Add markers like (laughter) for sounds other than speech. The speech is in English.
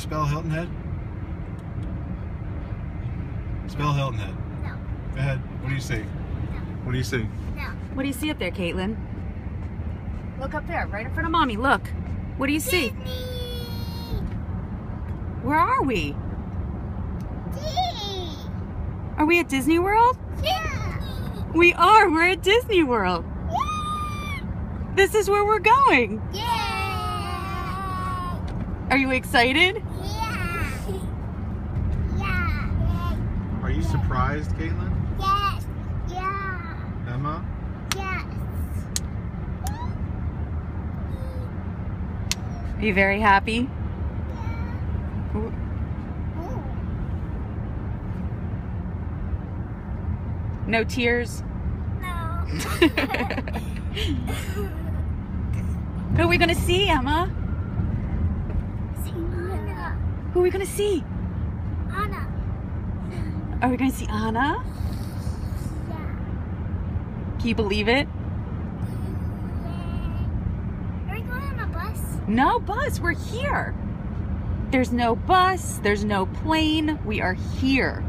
spell Hilton Head? Spell Hilton Head. No. Go ahead. What do you see? What do you see? No. What do you see up there, Caitlin? Look up there, right in front of mommy. Look. What do you see? Disney. Where are we? Disney. Are we at Disney World? Yeah. We are. We're at Disney World. Yeah. This is where we're going. Yeah. Are you excited? Yeah. Yeah. Are you surprised, Caitlin? Yes. Yeah. Emma? Yes. Are you very happy? Ooh. No tears? No. (laughs) Who are we gonna see, Emma? Who are we gonna see? Anna. Are we gonna see Anna? Yeah. Can you believe it? Yeah. Are we going on a bus? No bus, we're here. There's no bus, there's no plane, we are here.